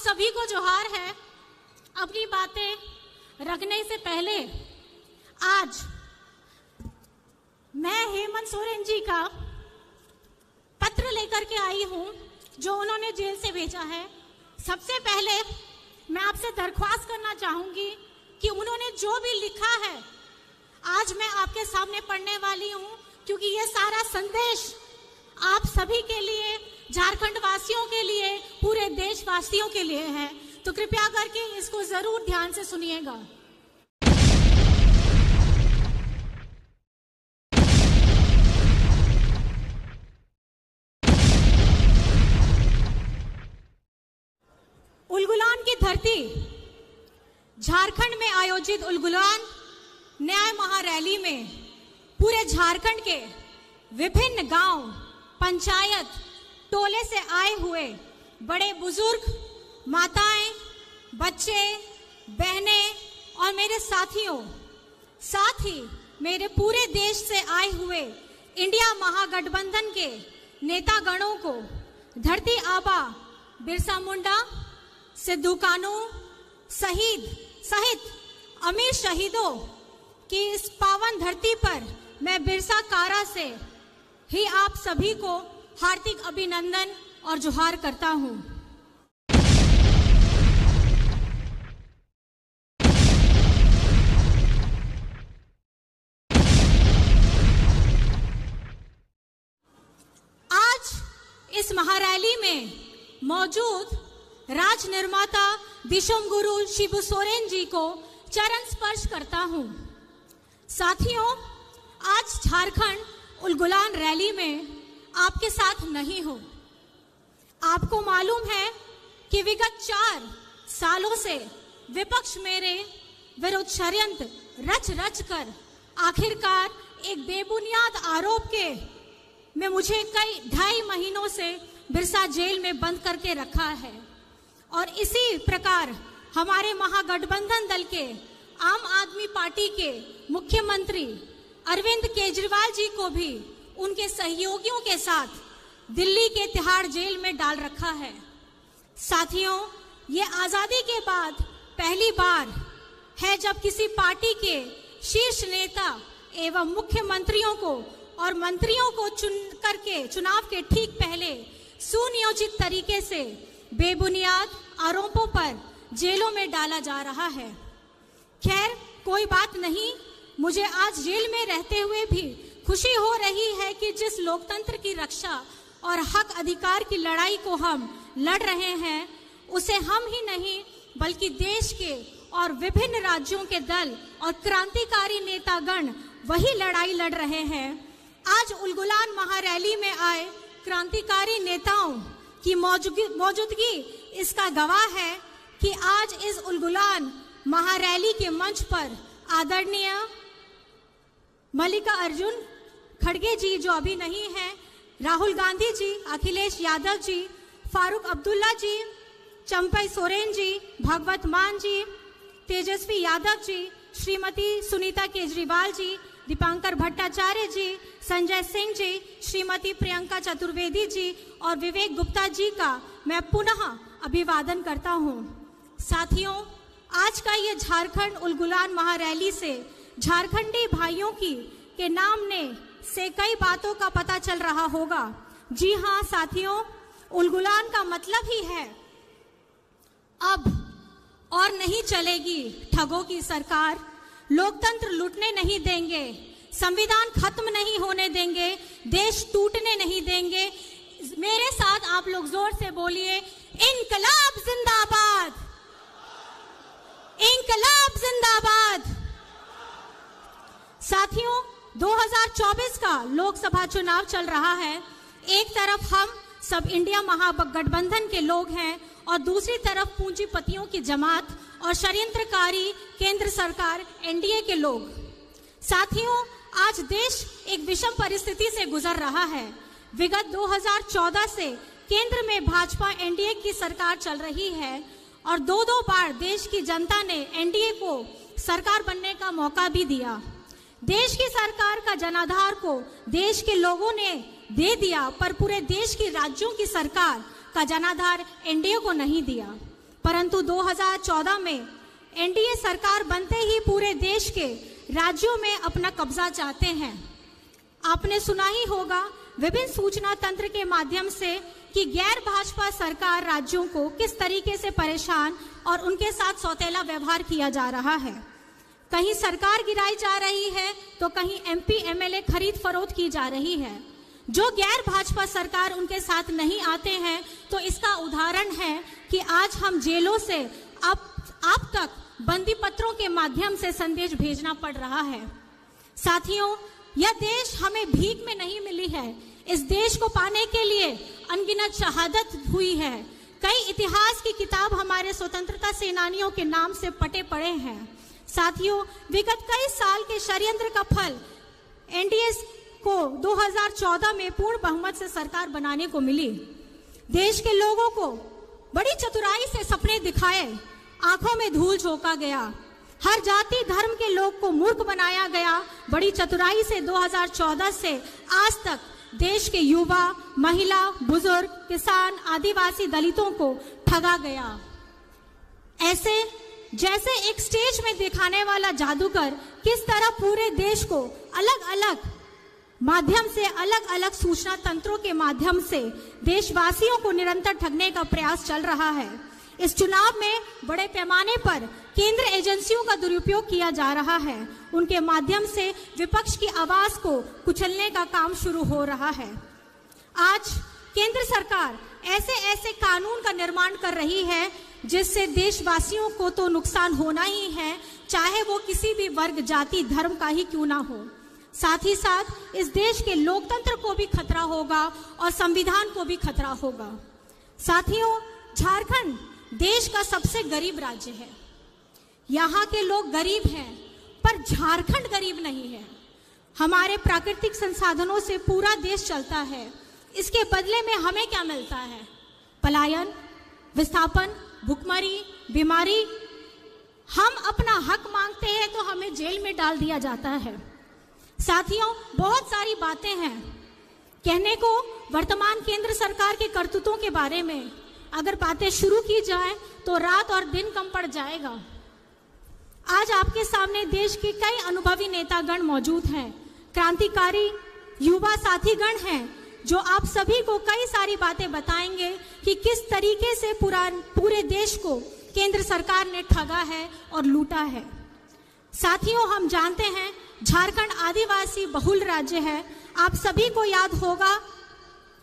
सभी को जोहार है। अपनी बातें रखने से पहले आज मैं हेमंत सोरेन जी का पत्र लेकर के आई हूँ, जो उन्होंने जेल से भेजा है। सबसे पहले मैं आपसे दरख्वास्त करना चाहूँगी कि उन्होंने जो भी लिखा है, आज मैं आपके सामने पढ़ने वाली हूँ, क्योंकि ये सारा संदेश आप सभी के लिए झारखंड वासियों के लिए पूरे देशवासियों के लिए है। तो कृपया करके इसको ज़रूर ध्यान से सुनिएगा। उलगुलान की धरती। झारखंड में आयोजित उलगुलान न्याय महारैली में पूरे झारखंड के विभिन्न गाँव, पंचायत टोले से आए हुए बड़े बुज़ुर्ग, माताएँ, बच्चे, बहनें और मेरे साथियों, साथ ही मेरे पूरे देश से आए हुए इंडिया महागठबंधन के नेता गणों को धरती आबा बिरसा मुंडा, सिद्धू कानू शहीद सहित अमीर शहीदों की इस पावन धरती पर मैं बिरसा कारा से ही आप सभी को हार्दिक अभिनंदन और जोहार करता हूँ। आज इस महारैली में मौजूद राज निर्माता विश्वम गुरु शिबू सोरेन जी को चरण स्पर्श करता हूँ। साथियों, आज झारखंड उलगुलान रैली में आपके साथ नहीं हो। आपको मालूम है कि विगत चार सालों से विपक्ष मेरे विरुद्ध षड्यंत्र रच रच कर आखिरकार एक बेबुनियाद आरोप के में मुझे कई ढाई महीनों से बिरसा जेल में बंद करके रखा है। और इसी प्रकार हमारे महागठबंधन दल के, आम आदमी पार्टी के मुख्यमंत्री अरविंद केजरीवाल जी को भी उनके सहयोगियों के साथ दिल्ली के तिहाड़ जेल में डाल रखा है। साथियों, ये आज़ादी के बाद पहली बार है जब किसी पार्टी के शीर्ष नेता एवं मुख्यमंत्रियों को और मंत्रियों को चुन करके चुनाव के ठीक पहले सुनियोजित तरीके से बेबुनियाद आरोपों पर जेलों में डाला जा रहा है। खैर, कोई बात नहीं, मुझे आज जेल में रहते हुए भी खुशी हो रही है कि जिस लोकतंत्र की रक्षा और हक अधिकार की लड़ाई को हम लड़ रहे हैं, उसे हम ही नहीं, बल्कि देश के और विभिन्न राज्यों के दल और क्रांतिकारी नेतागण वही लड़ाई लड़ रहे हैं। आज उलगुलान महारैली में आए क्रांतिकारी नेताओं की मौजूदगी इसका गवाह है कि आज इस उलगुलान महारैली के मंच पर आदरणीय मल्लिका अर्जुन खड़गे जी जो अभी नहीं है, राहुल गांधी जी, अखिलेश यादव जी, फारूक अब्दुल्ला जी, चंपई सोरेन जी, भगवत मान जी, तेजस्वी यादव जी, श्रीमती सुनीता केजरीवाल जी, दीपांकर भट्टाचार्य जी, संजय सिंह जी, श्रीमती प्रियंका चतुर्वेदी जी और विवेक गुप्ता जी का मैं पुनः अभिवादन करता हूँ। साथियों, आज का ये झारखंड उलगुलान महारैली से झारखंडी भाइयों की के नाम ने से कई बातों का पता चल रहा होगा। जी हाँ साथियों, उलगुलान का मतलब ही है, अब और नहीं चलेगी ठगों की सरकार। लोकतंत्र लूटने नहीं देंगे, संविधान खत्म नहीं होने देंगे, देश टूटने नहीं देंगे। मेरे साथ आप लोग ज़ोर से बोलिए, इनकलाब जिंदाबाद! इनकलाब जिंदाबाद! साथियों 2024 का लोकसभा चुनाव चल रहा है। एक तरफ़ हम सब इंडिया महागठबंधन के लोग हैं और दूसरी तरफ़ पूंजीपतियों की जमात और षड्यंत्रकारी केंद्र सरकार एनडीए के लोग। साथियों, आज देश एक विषम परिस्थिति से गुजर रहा है। विगत 2014 से केंद्र में भाजपा एनडीए की सरकार चल रही है और दो दो बार देश की जनता ने एनडीए को सरकार बनने का मौका भी दिया। देश की सरकार का जनाधार को देश के लोगों ने दे दिया, पर पूरे देश की राज्यों की सरकार का जनाधार एनडीए को नहीं दिया। परंतु 2014 में एनडीए सरकार बनते ही पूरे देश के राज्यों में अपना कब्जा चाहते हैं। आपने सुना ही होगा, विभिन्न सूचना तंत्र के माध्यम से कि गैर भाजपा सरकार राज्यों को किस तरीके से परेशान और उनके साथ सौतेला व्यवहार किया जा रहा है। कहीं सरकार गिराई जा रही है तो कहीं एमपी एमएलए खरीद फरोख्त की जा रही है। जो गैर भाजपा सरकार उनके साथ नहीं आते हैं तो इसका उदाहरण है कि आज हम जेलों से अब आप तक बंदी पत्रों के माध्यम से संदेश भेजना पड़ रहा है। साथियों, यह देश हमें भीख में नहीं मिली है। इस देश को पाने के लिए अनगिनत शहादत हुई है। कई इतिहास की किताब हमारे स्वतंत्रता सेनानियों के नाम से पटे पड़े हैं। साथियों, विगत कई साल के षड्यंत्र का फल एनडीए को 2014 में पूर्ण बहुमत से सरकार बनाने को मिली। देश के लोगों को बड़ी चतुराई से सपने दिखाए। आँखों में धूल झोंका गया। हर जाति, धर्म के लोग को मूर्ख बनाया गया। बड़ी चतुराई से 2014 से आज तक देश के युवा, महिला, बुज़ुर्ग, किसान, आदिवासी दलितों को ठगा गया। ऐसे जैसे एक स्टेज में दिखाने वाला जादूगर किस तरह पूरे देश को अलग अलग माध्यम से अलग अलग सूचना तंत्रों के माध्यम से देशवासियों को निरंतर ठगने का प्रयास चल रहा है। इस चुनाव में बड़े पैमाने पर केंद्र एजेंसियों का दुरुपयोग किया जा रहा है। उनके माध्यम से विपक्ष की आवाज़ को कुचलने का काम शुरू हो रहा है। आज केंद्र सरकार ऐसे ऐसे कानून का निर्माण कर रही है जिससे देशवासियों को तो नुकसान होना ही है, चाहे वो किसी भी वर्ग, जाति, धर्म का ही क्यों ना हो। साथ ही साथ, इस देश के लोकतंत्र को भी खतरा होगा और संविधान को भी खतरा होगा। साथियों, झारखंड देश का सबसे गरीब राज्य है। यहाँ के लोग गरीब हैं, पर झारखंड गरीब नहीं है। हमारे प्राकृतिक संसाधनों से पूरा देश चलता है। इसके बदले में हमें क्या मिलता है? पलायन, विस्थापन भुखमरी, बीमारी, हम अपना हक मांगते हैं तो हमें जेल में डाल दिया जाता है। साथियों, बहुत सारी बातें हैं। कहने को वर्तमान केंद्र सरकार के करतूतों के बारे में अगर बातें शुरू की जाए तो रात और दिन कम पड़ जाएगा। आज आपके सामने देश के कई अनुभवी नेतागण मौजूद हैं। क्रांतिकारी युवा साथीगण हैं। जो आप सभी को कई सारी बातें बताएँगे कि किस तरीके से पूरा, पूरे देश को केंद्र सरकार ने ठगा है और लूटा है। साथियों, हम जानते हैं झारखंड आदिवासी बहुल राज्य है। आप सभी को याद होगा,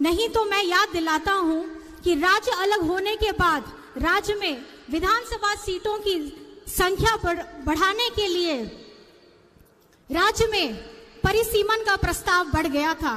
नहीं तो मैं याद दिलाता हूँ कि राज्य अलग होने के बाद राज्य में विधानसभा सीटों की संख्या बढ़ाने के लिए राज्य में परिसीमन का प्रस्ताव बढ़ गया था।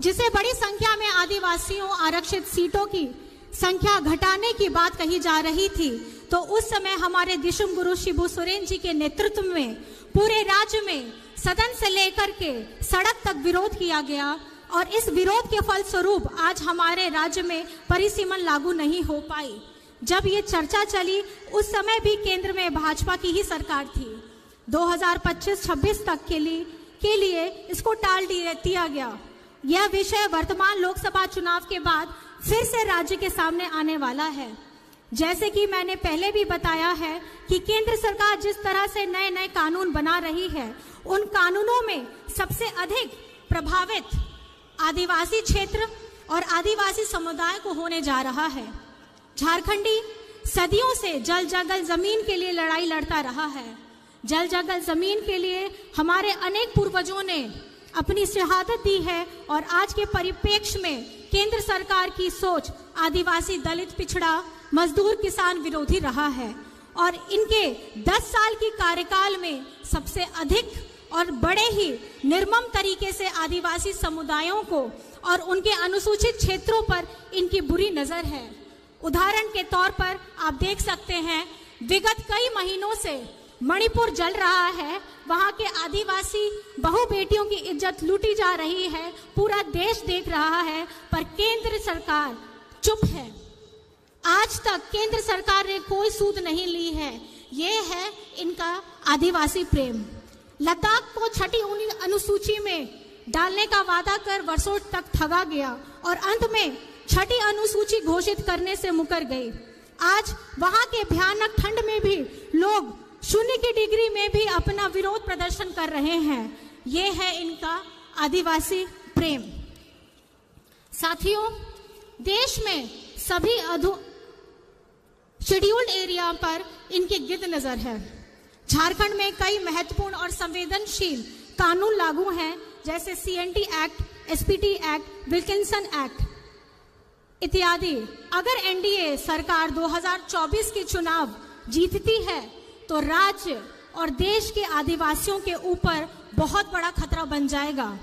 जिसे बड़ी संख्या में आदिवासियों, आरक्षित सीटों की संख्या घटाने की बात कही जा रही थी तो उस समय हमारे दिशुम गुरु शिबू सोरेन जी के नेतृत्व में पूरे राज्य में सदन से लेकर के सड़क तक विरोध किया गया और इस विरोध के फलस्वरूप आज हमारे राज्य में परिसीमन लागू नहीं हो पाई। जब ये चर्चा चली, उस समय भी केंद्र में भाजपा की ही सरकार थी। 2025-26 तक के लिए के लिए इसको टाल दिया गया। यह विषय वर्तमान लोकसभा चुनाव के बाद फिर से राज्य के सामने आने वाला है। जैसे कि मैंने पहले भी बताया है कि केंद्र सरकार जिस तरह से नए नए कानून बना रही है, उन कानूनों में सबसे अधिक प्रभावित आदिवासी क्षेत्र और आदिवासी समुदाय को होने जा रहा है। झारखंडी सदियों से जल जगल ज़मीन के लिए लड़ाई लड़ता रहा है। जल जगल ज़मीन के लिए हमारे अनेक पूर्वजों ने अपनी शहादत दी है और आज के परिप्रेक्ष्य में केंद्र सरकार की सोच आदिवासी दलित पिछड़ा मजदूर किसान विरोधी रहा है। और इनके 10 साल की कार्यकाल में सबसे अधिक और बड़े ही निर्मम तरीके से आदिवासी समुदायों को और उनके अनुसूचित क्षेत्रों पर इनकी बुरी नज़र है। उदाहरण के तौर पर आप देख सकते हैं, विगत कई महीनों से मणिपुर जल रहा है। वहाँ के आदिवासी बहु बेटियों की इज़्ज़त लूटी जा रही है। पूरा देश देख रहा है, पर केंद्र सरकार चुप है। आज तक केंद्र सरकार ने कोई सूद नहीं ली है। ये है इनका आदिवासी प्रेम। लद्दाख को छठी अनुसूची में डालने का वादा कर वर्षों तक ठगा गया और अंत में छठी अनुसूची घोषित करने से मुकर गई। आज वहाँ के भयानक ठंड में भी लोग शून्य की डिग्री में भी अपना विरोध प्रदर्शन कर रहे हैं। ये है इनका आदिवासी प्रेम। साथियों, देश में सभी अधु शेड्यूल्ड एरिया पर इनकी गिद नज़र है। झारखंड में कई महत्वपूर्ण और संवेदनशील कानून लागू हैं, जैसे CNT act SPT act Wilkinson act इत्यादि। अगर एनडीए सरकार 2024 के चुनाव जीतती है तो राज्य और देश के आदिवासियों के ऊपर बहुत बड़ा खतरा बन जाएगा।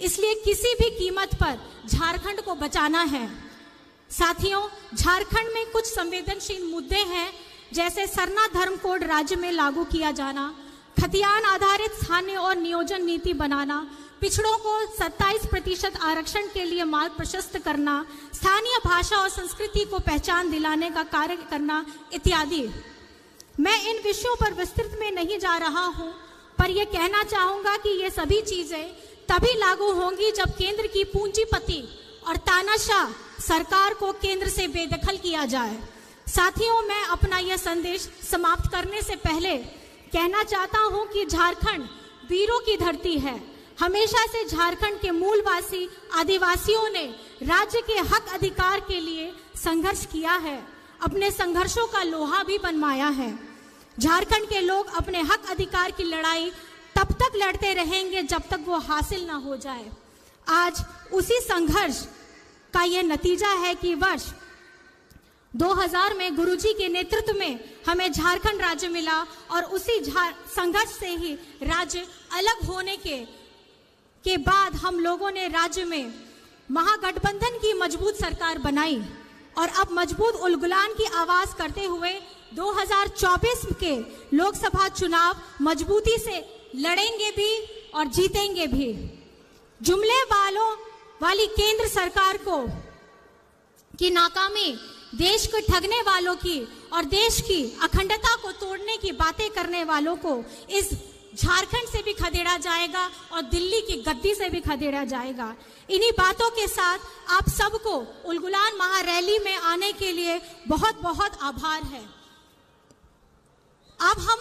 इसलिए किसी भी कीमत पर झारखंड को बचाना है। साथियों, झारखंड में कुछ संवेदनशील मुद्दे हैं, जैसे सरना धर्म कोड राज्य में लागू किया जाना, खतियान आधारित स्थानीय और नियोजन नीति बनाना, पिछड़ों को 27 प्रतिशत आरक्षण के लिए मार्ग प्रशस्त करना, स्थानीय भाषा और संस्कृति को पहचान दिलाने का कार्य करना इत्यादि। मैं इन विषयों पर विस्तृत में नहीं जा रहा हूँ, पर यह कहना चाहूँगा कि ये सभी चीज़ें तभी लागू होंगी जब केंद्र की पूंजीपति और तानाशाह सरकार को केंद्र से बेदखल किया जाए। साथियों, मैं अपना यह संदेश समाप्त करने से पहले कहना चाहता हूँ कि झारखंड वीरों की धरती है। हमेशा से झारखंड के मूलवासी आदिवासियों ने राज्य के हक अधिकार के लिए संघर्ष किया है, अपने संघर्षों का लोहा भी बनवाया है। झारखंड के लोग अपने हक अधिकार की लड़ाई तब तक लड़ते रहेंगे जब तक वो हासिल ना हो जाए। आज उसी संघर्ष का यह नतीजा है कि वर्ष 2000 में गुरुजी के नेतृत्व में हमें झारखंड राज्य मिला और उसी संघर्ष से ही राज्य अलग होने के के बाद हम लोगों ने राज्य में महागठबंधन की मज़बूत सरकार बनाई और अब मज़बूत उलगुलान की आवाज़ करते हुए 2024 के लोकसभा चुनाव मजबूती से लड़ेंगे भी और जीतेंगे भी। जुमले वालों वाली केंद्र सरकार को की नाकामी, देश को ठगने वालों की और देश की अखंडता को तोड़ने की बातें करने वालों को इस झारखंड से भी खदेड़ा जाएगा और दिल्ली की गद्दी से भी खदेड़ा जाएगा। इन्हीं बातों के साथ आप सबको उलगुलान महारैली में आने के लिए बहुत बहुत आभार है। अब हम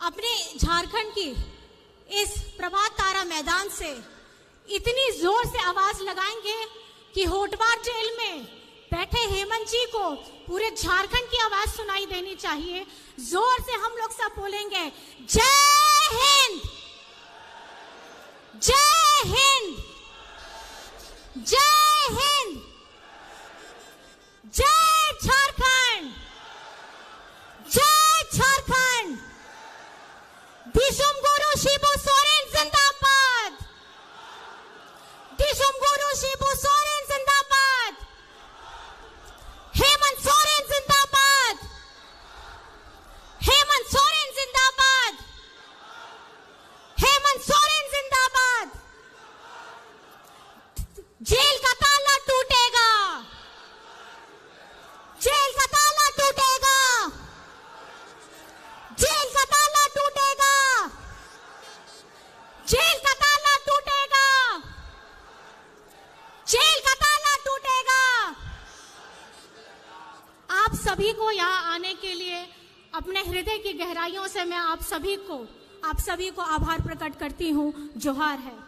अपने झारखंड की इस प्रभात तारा मैदान से इतनी ज़ोर से आवाज़ लगाएँगे कि होटवार जेल में बैठे हेमंत जी को पूरे झारखंड की आवाज़ सुनाई देनी चाहिए। ज़ोर से हम लोग सब बोलेंगे, जय हिंद! जय हिंद! जय अपने हृदय की गहराइयों से मैं आप सभी को, आप सभी को आभार प्रकट करती हूँ। जोहार है।